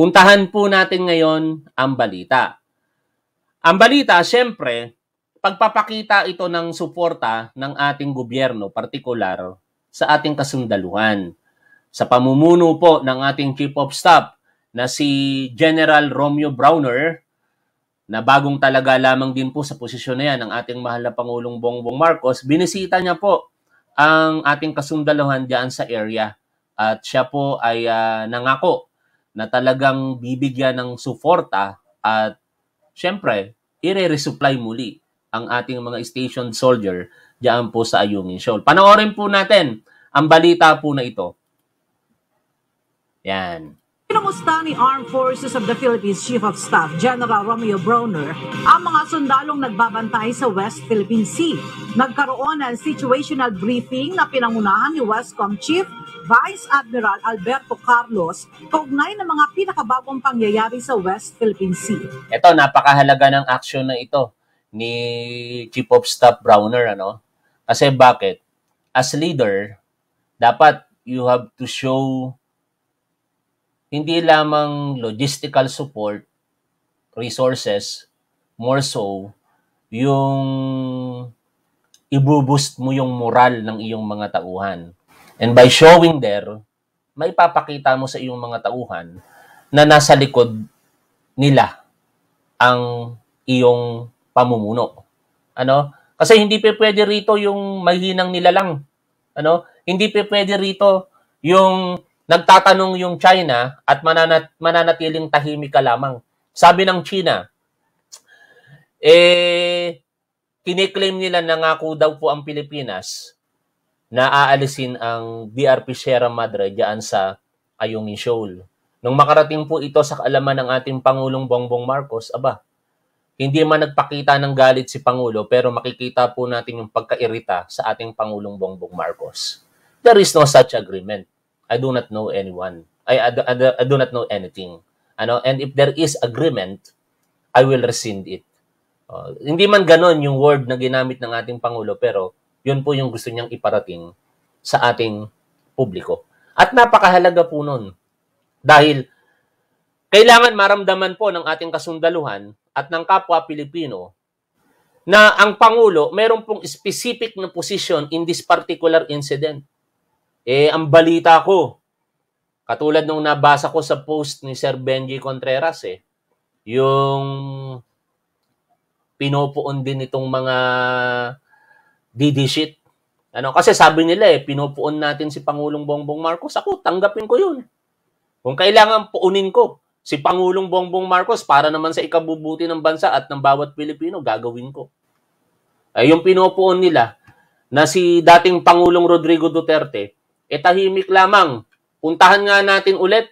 Puntahan po natin ngayon ang balita. Ang balita, siyempre, pagpapakita ito ng suporta ng ating gobyerno, partikular sa ating kasundaluhan. Sa pamumuno po ng ating Chief of Staff na si General Romeo Browner, na bagong talaga lamang din po sa posisyon na yan ng ating mahal na Pangulong Bongbong Marcos, binisita niya po ang ating kasundaluhan diyan sa area. At siya po ay uh, nangako na talagang bibigyan ng suporta at syempre, ire-resupply muli ang ating mga station soldier diyan po sa Ayungin Shoal. Panoorin po natin ang balita po na ito. Yan. Kinumusta ni Armed Forces of the Philippines Chief of Staff General Romeo Browner ang mga sundalong nagbabantay sa West Philippine Sea. Nagkaroon ng situational briefing na pinangunahan ni Westcom Chief Vice Admiral Alberto Carlos kaugnay ng mga pinakabagong pangyayari sa West Philippine Sea. Ito, napakahalaga ng action na ito ni Chief of Staff Browner. Ano? Kasi bakit? As leader, dapat you have to show hindi lamang logistical support, resources, more so, yung ibuboost mo yung moral ng iyong mga tauhan. And by showing there, may papakita mo sa iyong mga tauhan na nasa likod nila ang iyong pamumuno. Ano? Kasi hindi pa pwede rito yung mahinang nila lang. Ano? Hindi pa pwede rito yung nagtatanong yung China at mananat, mananatiling tahimik ka lamang. Sabi ng China, eh, kiniklaim nila na ngako daw po ang Pilipinas na aalisin ang BRP Sierra Madre diyan sa Ayungin Shoal. Nung makarating po ito sa kaalaman ng ating Pangulong Bongbong Marcos, aba, hindi man nagpakita ng galit si Pangulo pero makikita po natin yung pagkairita sa ating Pangulong Bongbong Marcos. There is no such agreement. I do not know anyone. I, I, I, I do not know anything. Ano? And if there is agreement, I will rescind it. Uh, hindi man ganon yung word na ginamit ng ating Pangulo, pero yun po yung gusto niyang iparating sa ating publiko. At napakahalaga po nun. Dahil kailangan maramdaman po ng ating kasundaluhan at ng kapwa Pilipino na ang Pangulo meron pong specific na position in this particular incident. Eh, ang balita ko, katulad nung nabasa ko sa post ni Sir Benji Contreras eh, yung pinupuon din itong mga DD shit. Ano, kasi sabi nila eh, pinupuon natin si Pangulong Bongbong Marcos. Ako, tanggapin ko yun. Kung kailangan puunin ko si Pangulong Bongbong Marcos para naman sa ikabubuti ng bansa at ng bawat Pilipino, gagawin ko. Ay, yung pinupuon nila na si dating Pangulong Rodrigo Duterte, e tahimik lamang. Puntahan nga natin ulit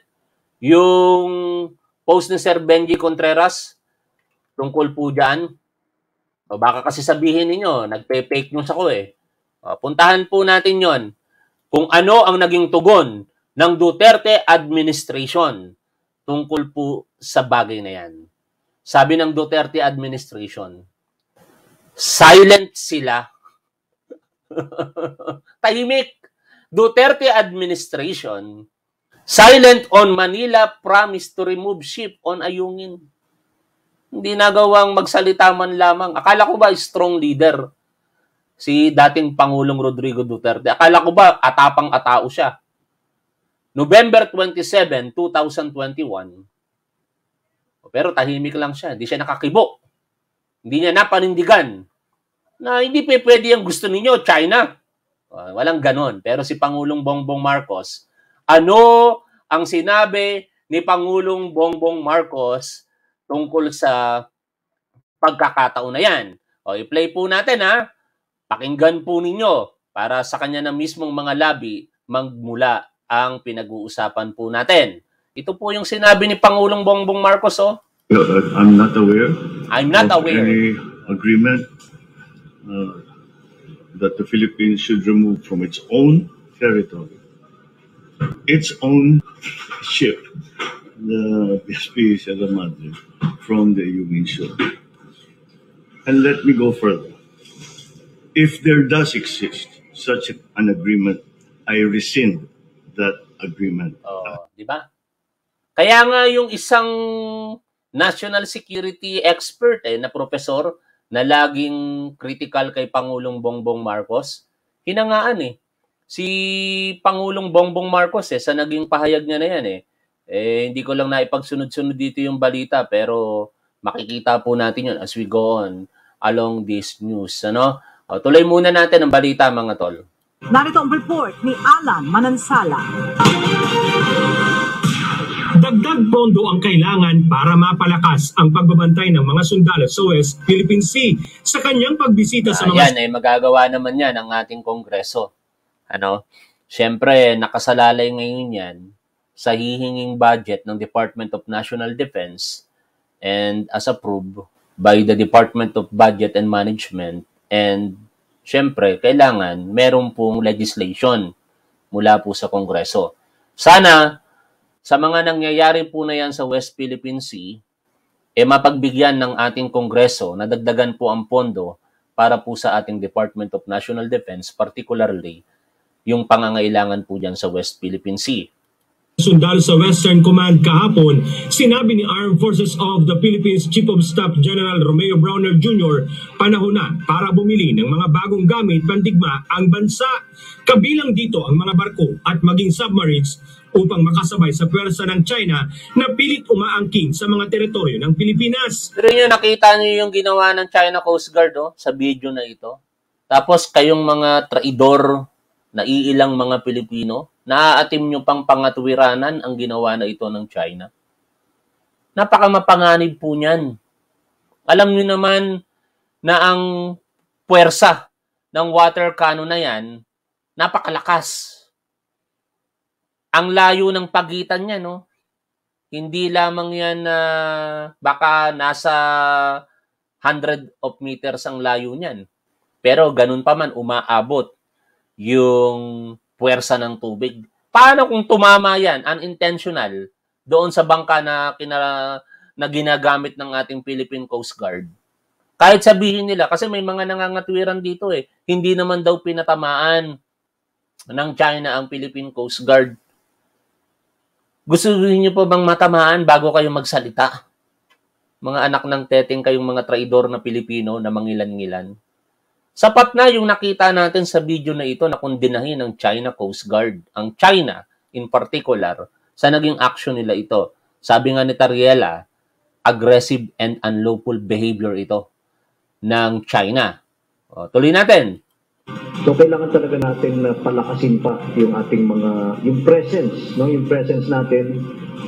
yung post ni Sir Benji Contreras tungkol po dyan. O baka kasi sabihin ninyo, nagpe-fake news ako eh. O, puntahan po natin yon kung ano ang naging tugon ng Duterte administration tungkol po sa bagay na yan. Sabi ng Duterte administration, silent sila. Tahimik. Duterte administration silent on Manila promise to remove ship on Ayungin. Hindi nagawang magsalita man lamang. Akala ko ba strong leader si dating Pangulong Rodrigo Duterte? Akala ko ba atapang atao siya? November 27, 2021. Pero tahimik lang siya. Hindi siya nakakibo. Hindi niya napanindigan na hindi pa pwede ang gusto ninyo, China. Uh, walang ganon. Pero si Pangulong Bongbong Marcos, ano ang sinabi ni Pangulong Bongbong Marcos tungkol sa pagkakataon na yan? O, i-play po natin ha. Pakinggan po ninyo para sa kanya na mismong mga labi magmula ang pinag-uusapan po natin. Ito po yung sinabi ni Pangulong Bongbong Marcos, oh. I'm not aware. I'm not aware. Any agreement uh, that the Philippines should remove from its own territory its own ship, the PSP Sierra Madre, from the Ayungin shore. And let me go further. If there does exist such an agreement, I rescind that agreement. Oh, di ba? Kaya nga yung isang national security expert eh, na profesor na laging critical kay Pangulong Bongbong Marcos, hinangaan eh. Si Pangulong Bongbong Marcos eh, sa naging pahayag niya na yan eh, eh hindi ko lang naipagsunod-sunod dito yung balita pero makikita po natin yun as we go on along this news. Ano? O, tuloy muna natin ang balita mga tol. Narito ang report ni Alan Manansala. Dagdag pondo ang kailangan para mapalakas ang pagbabantay ng mga sundalo sa West Philippine Sea sa kanyang pagbisita sa mga Ayan, eh, magagawa naman yan ng ating kongreso. Ano? Siyempre, nakasalalay ngayon yan sa hihinging budget ng Department of National Defense and as approved by the Department of Budget and Management and syempre, kailangan meron pong legislation mula po sa Kongreso. Sana, sa mga nangyayari po na yan sa West Philippine Sea, eh mapagbigyan ng ating Kongreso na dagdagan po ang pondo para po sa ating Department of National Defense, particularly yung pangangailangan po dyan sa West Philippine Sea sundalo sa Western Command kahapon, sinabi ni Armed Forces of the Philippines Chief of Staff General Romeo Browner Jr. panahon na para bumili ng mga bagong gamit pandigma ang bansa. Kabilang dito ang mga barko at maging submarines upang makasabay sa pwersa ng China na pilit umaangking sa mga teritoryo ng Pilipinas. Pero yun, nakita niyo yung ginawa ng China Coast Guard oh, sa video na ito. Tapos kayong mga traidor na iilang mga Pilipino, naaatim nyo pang pangatwiranan ang ginawa na ito ng China. Napakamapanganib po niyan. Alam nyo naman na ang puwersa ng water cannon na yan, napakalakas. Ang layo ng pagitan niya, no? Hindi lamang yan na uh, baka nasa 100 of meters ang layo niyan. Pero ganun pa man, umaabot yung puwersa ng tubig. Paano kung tumama yan, unintentional, doon sa bangka na, kina, na ginagamit ng ating Philippine Coast Guard? Kahit sabihin nila, kasi may mga nangangatwiran dito eh, hindi naman daw pinatamaan ng China ang Philippine Coast Guard. Gusto niyo pa bang matamaan bago kayo magsalita? Mga anak ng teteng kayong mga traidor na Pilipino na mangilan-ngilan. Sapat na yung nakita natin sa video na ito na kundinahin ng China Coast Guard, ang China in particular, sa naging action nila ito. Sabi nga ni Tariela, aggressive and unlawful behavior ito ng China. O, tuloy natin. So kailangan talaga natin na palakasin pa yung ating mga yung presence, no, yung presence natin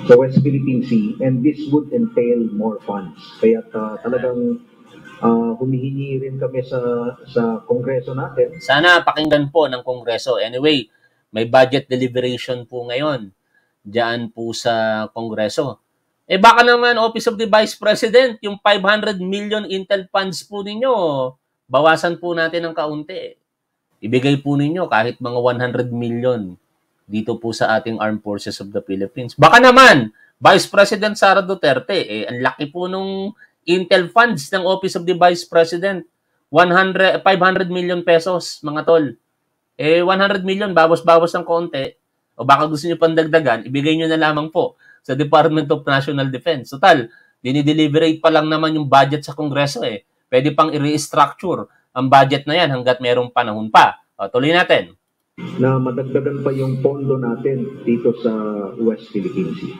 sa West Philippine Sea and this would entail more funds. Kaya uh, talagang uh, humihingi rin kami sa sa kongreso natin. Sana pakinggan po ng kongreso. Anyway, may budget deliberation po ngayon diyan po sa kongreso. Eh baka naman Office of the Vice President, yung 500 million Intel funds po ninyo, bawasan po natin ng kaunti. Ibigay po ninyo kahit mga 100 million dito po sa ating Armed Forces of the Philippines. Baka naman, Vice President Sara Duterte, eh, ang laki po nung Intel funds ng Office of the Vice President. 100, 500 million pesos, mga tol. Eh, 100 million, bawas-bawas ng konti. O baka gusto nyo pandagdagan, ibigay nyo na lamang po sa Department of National Defense. Total, dinideliberate pa lang naman yung budget sa Kongreso eh. Pwede pang i-restructure ang budget na yan hanggat merong panahon pa. O, tuloy natin. Na madagdagan pa yung pondo natin dito sa West Philippine Sea.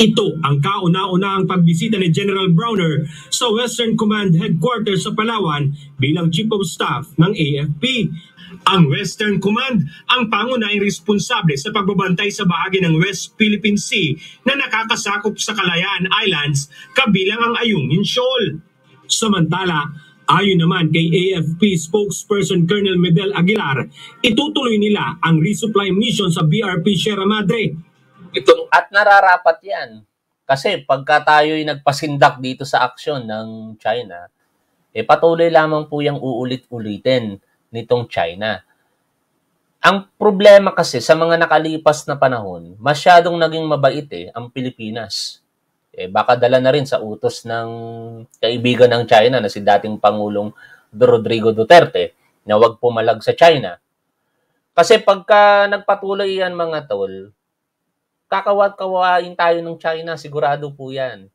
Ito ang kauna-unahang pagbisita ni General Browner sa Western Command Headquarters sa Palawan bilang Chief of Staff ng AFP. Ang Western Command ang pangunahing responsable sa pagbabantay sa bahagi ng West Philippine Sea na nakakasakop sa Kalayaan Islands kabilang ang Ayungin Shoal. Samantala, Ayon naman kay AFP spokesperson Colonel Medel Aguilar, itutuloy nila ang resupply mission sa BRP Sierra Madre ito, at nararapat yan. Kasi pagka tayo'y nagpasindak dito sa aksyon ng China, eh patuloy lamang po yung uulit-ulitin nitong China. Ang problema kasi sa mga nakalipas na panahon, masyadong naging mabait eh ang Pilipinas. Eh baka dala na rin sa utos ng kaibigan ng China na si dating Pangulong Rodrigo Duterte na wag pumalag sa China. Kasi pagka nagpatuloy yan mga tol, kakawat-kawain tayo ng China, sigurado po yan.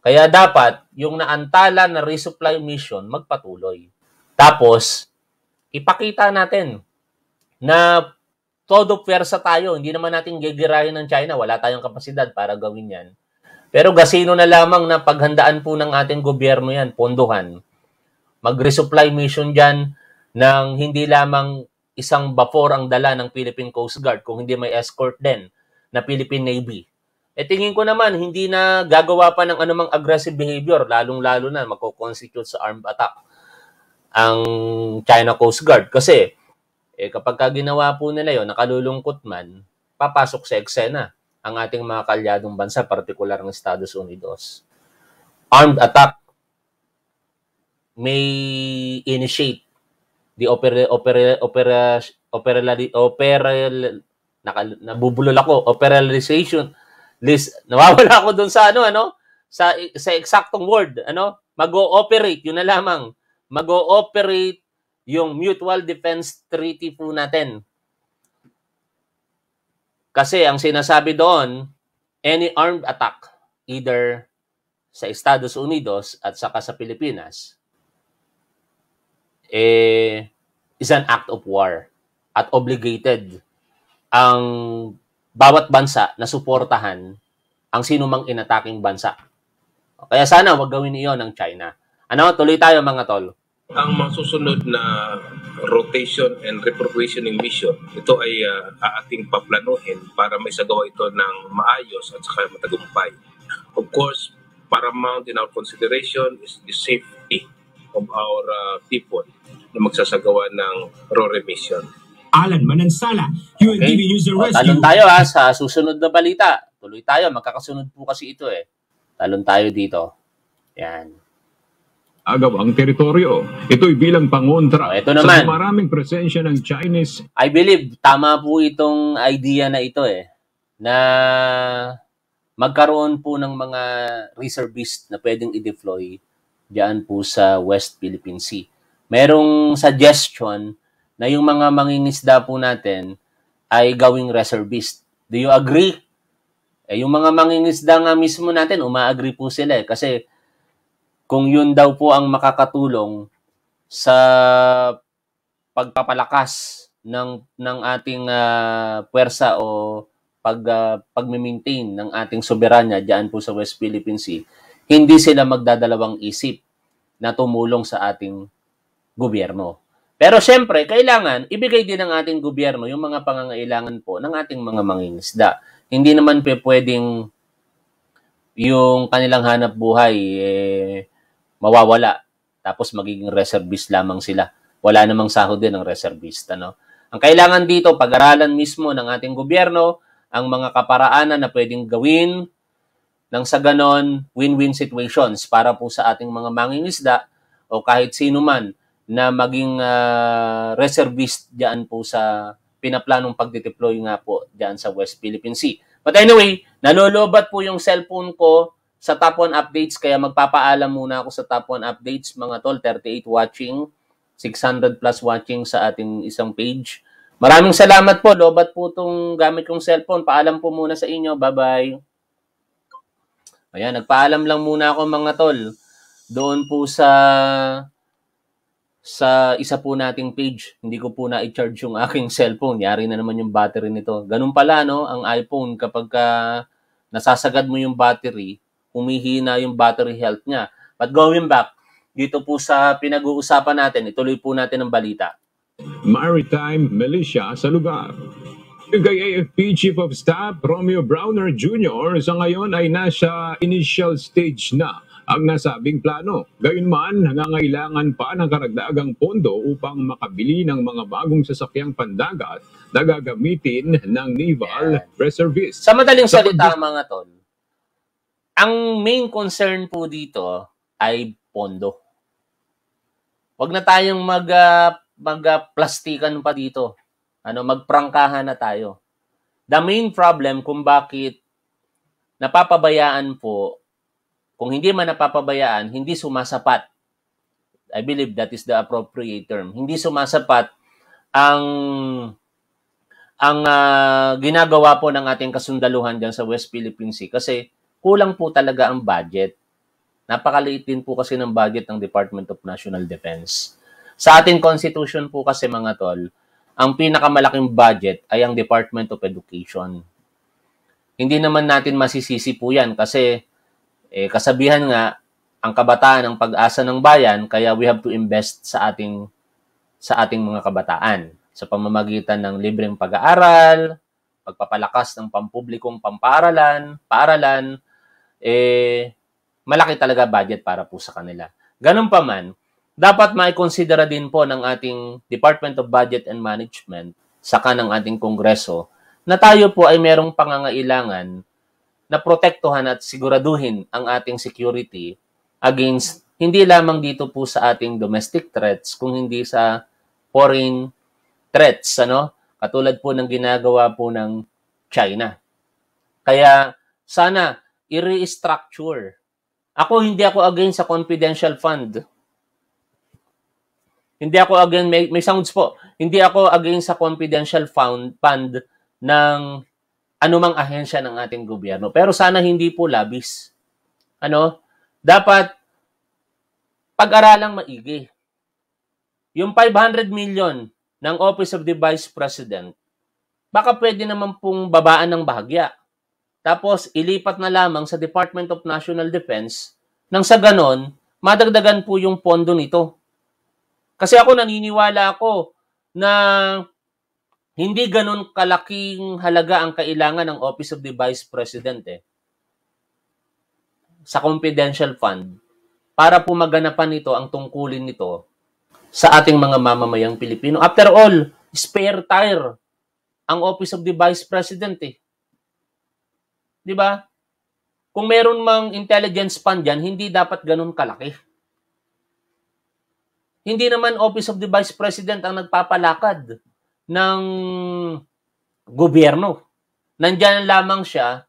Kaya dapat, yung naantala na resupply mission, magpatuloy. Tapos, ipakita natin na todo pwersa tayo. Hindi naman natin gigirahin ng China. Wala tayong kapasidad para gawin yan. Pero gasino na lamang na paghandaan po ng ating gobyerno yan, pondohan. Mag-resupply mission dyan ng hindi lamang isang vapor ang dala ng Philippine Coast Guard, kung hindi may escort din na Philippine Navy. E tingin ko naman, hindi na gagawa pa ng anumang aggressive behavior, lalong-lalo na magko-constitute sa armed attack ang China Coast Guard. Kasi eh, kapag ka ginawa po nila yon nakalulungkot man, papasok sa eksena ang ating mga kalyadong bansa, partikular ng Estados Unidos. Armed attack may initiate the opera opera opera opera opera naka, nabubulol ako. Operationalization list. Nawawala ako doon sa ano ano? Sa sa eksaktong word ano? Mag-ooperate yun na lamang. Mag-ooperate yung mutual defense treaty po natin kasi ang sinasabi doon any armed attack either sa Estados Unidos at saka sa Pilipinas eh, is an act of war at obligated ang bawat bansa na suportahan ang sinumang inataking bansa. Kaya sana wag gawin iyon ng China. Ano, tuloy tayo mga tol. Ang masusunod na rotation and reprovisioning mission, ito ay uh, ating paplanuhin para may sagawa ito ng maayos at saka matagumpay. Of course, paramount in our consideration is the safety of our uh, people na magsasagawa ng RORE mission. Alan Manansala, UNTV Okay. News and Rescue. talon tayo ha sa susunod na balita. Tuloy tayo, magkakasunod po kasi ito eh. Talon tayo dito. Yan. Agaw ang teritoryo. Ito'y bilang pangontra Oh, ito naman. sa maraming presensya ng Chinese I believe tama po itong idea na ito eh na magkaroon po ng mga reservist na pwedeng i-deploy diyan po sa West Philippine Sea. Merong suggestion na yung mga mangingisda po natin ay gawing reservist. Do you agree? Eh, yung mga mangingisda nga mismo natin, uma-agree po sila eh. Kasi kung yun daw po ang makakatulong sa pagpapalakas ng ng ating ah, puwersa o pag uh, pagme-maintain ng ating soberanya diyan po sa West Philippine Sea, hindi sila magdadalawang isip na tumulong sa ating gobyerno. Pero siyempre, kailangan ibigay din ng ating gobyerno yung mga pangangailangan po ng ating mga mangingisda. Hindi naman pwedeng yung kanilang hanap buhay eh, mawawala tapos magiging reservist lamang sila. Wala namang sahod din ng reservist. Ano? Ang kailangan dito, pag-aralan mismo ng ating gobyerno ang mga kaparaanan na pwedeng gawin nang sa ganon win-win situations para po sa ating mga mangingisda o kahit sino man na maging ah, reservist diyan po sa pinaplanong pagdedeploy nga po diyan sa West Philippine Sea. But anyway, nalolobat po yung cellphone ko sa top 1 updates kaya magpapaalam muna ako sa top 1 updates mga tol. 38 watching 600 plus watching sa ating isang page. Maraming salamat po. Lobat po tong gamit kong cellphone. Paalam po muna sa inyo. Bye bye ayan nagpaalam lang muna ako mga tol. Doon po sa sa isa po nating page, hindi ko po na i-charge yung aking cellphone. Yari na naman yung battery nito. Ganun pala, no? Ang iPhone, kapag ka nasasagad mo yung battery, humihina yung battery health niya. But going back, dito po sa pinag-uusapan natin, ituloy po natin ang balita. maritime militia sa lugar. Kay AFP Chief of Staff Romeo Browner Jr. sa ngayon ay nasa initial stage na ang nasabing plano. Gayunman, nangangailangan pa ng karagdagang pondo upang makabili ng mga bagong sasakyang pandagat na gagamitin ng naval reservists. Sa madaling Sa salita, mga tol, ang main concern po dito ay pondo. Huwag na tayong mag ah, mag-plastikan pa dito. Ano, magprangkahan na tayo. The main problem kung bakit napapabayaan po, kung hindi man napapabayaan, hindi sumasapat. I believe that is the appropriate term. Hindi sumasapat ang ang ah, ginagawa po ng ating kasundaluhan dyan sa West Philippine Sea kasi kulang po talaga ang budget. Napakaliit din po kasi ng budget ng Department of National Defense. Sa ating constitution po kasi mga tol, ang pinakamalaking budget ay ang Department of Education. Hindi naman natin masisisi po yan kasi eh, kasabihan nga, ang kabataan ang pag-asa ng bayan, kaya we have to invest sa ating sa ating mga kabataan sa pamamagitan ng libreng pag-aaral, pagpapalakas ng pampublikong pamparalan, paaralan, eh, malaki talaga budget para po sa kanila. Ganun pa man, dapat maikonsidera din po ng ating Department of Budget and Management, saka ng ating Kongreso, na tayo po ay merong pangangailangan na protektuhan at siguraduhin ang ating security against hindi lamang dito po sa ating domestic threats, kung hindi sa foreign threats, ano? Katulad po ng ginagawa po ng China. Kaya sana i-restructure. Ako hindi ako against sa confidential fund. Hindi ako against may, may sounds po. Hindi ako against sa confidential fund fund ng anumang ahensya ng ating gobyerno. Pero sana hindi po labis. Ano? Dapat pag-aralang maigi. Yung 500 million ng Office of the Vice President, baka pwede naman pong babaan ng bahagya. Tapos, ilipat na lamang sa Department of National Defense nang sa ganon, madagdagan po yung pondo nito. Kasi ako naniniwala ako na hindi ganon kalaking halaga ang kailangan ng Office of the Vice President eh, sa confidential fund para po maganapan nito ang tungkulin nito sa ating mga mamamayang Pilipino. After all, spare tire ang Office of the Vice President eh. 'Di ba? Kung meron mang intelligence fund diyan, hindi dapat ganun kalaki. Hindi naman Office of the Vice President ang nagpapalakad ng gobyerno. Nandiyan lamang siya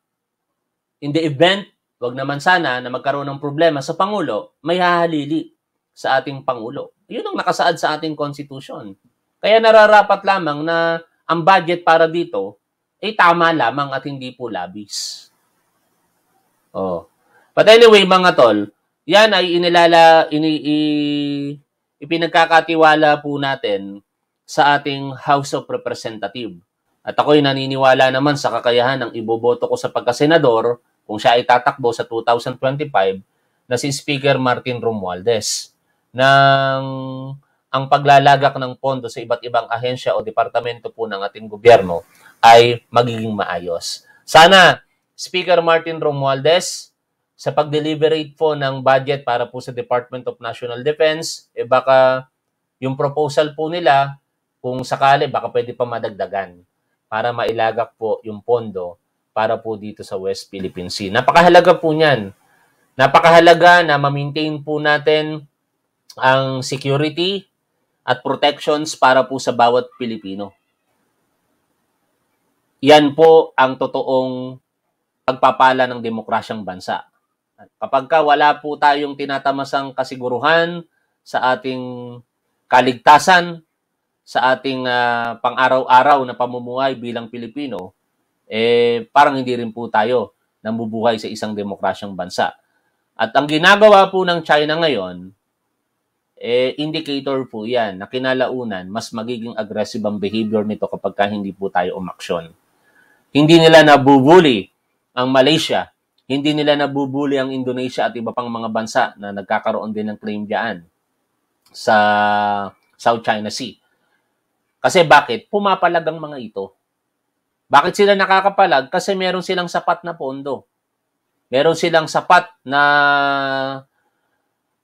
in the event, wag naman sana na magkaroon ng problema sa Pangulo, may hahalili sa ating Pangulo. Yun ang nakasaad sa ating Constitution. Kaya nararapat lamang na ang budget para dito ay tama lamang at hindi po labis. Oh. But anyway, mga tol, yan ay inilala, ini, i, ipinagkakatiwala po natin sa ating House of Representative. At ako'y naniniwala naman sa kakayahan ng iboboto ko sa pagkasenador kung siya ay tatakbo sa 2025 na si Speaker Martin Romualdez ng ang paglalagak ng pondo sa iba't ibang ahensya o departamento po ng ating gobyerno ay magiging maayos. Sana, Speaker Martin Romualdez, sa pag-deliberate po ng budget para po sa Department of National Defense, eh baka yung proposal po nila, kung sakali, baka pwede pa madagdagan para mailagak po yung pondo para po dito sa West Philippine Sea. Napakahalaga po niyan. Napakahalaga na ma-maintain po natin ang security at protections para po sa bawat Pilipino. Yan po ang totoong pagpapala ng demokrasyang bansa. Kapag ka wala po tayong tinatamasang kasiguruhan sa ating kaligtasan, sa ating uh, pang-araw-araw na pamumuhay bilang Pilipino, eh parang hindi rin po tayo namubuhay sa isang demokrasyang bansa. At ang ginagawa po ng China ngayon, eh, indicator po yan na kinalaunan, mas magiging aggressive ang behavior nito kapag ka hindi po tayo umaksyon. Hindi nila nabubuli ang Malaysia, hindi nila nabubuli ang Indonesia at iba pang mga bansa na nagkakaroon din ng claim diyan sa South China Sea. Kasi bakit? Pumapalag ang mga ito. Bakit sila nakakapalag? Kasi meron silang sapat na pondo. Meron silang sapat na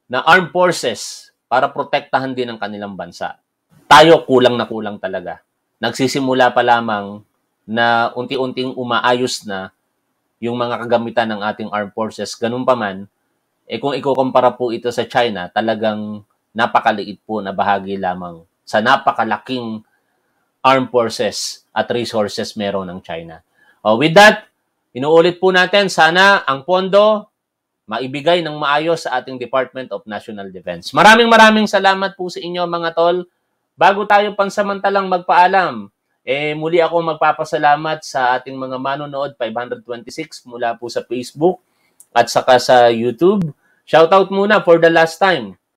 na armed forces para protektahan din ang kanilang bansa. Tayo kulang na kulang talaga. Nagsisimula pa lamang na unti-unting umaayos na yung mga kagamitan ng ating armed forces. Ganun pa man, eh kung ikukumpara po ito sa China, talagang napakaliit po na bahagi lamang sa napakalaking armed forces at resources meron ng China. Oh, with that, inuulit po natin, sana ang pondo maibigay ng maayos sa ating Department of National Defense. Maraming maraming salamat po sa inyo mga tol. Bago tayo pansamantalang magpaalam, Eh, muli ako magpapasalamat sa ating mga manonood, 526 mula po sa Facebook at saka sa YouTube. Shoutout muna for the last time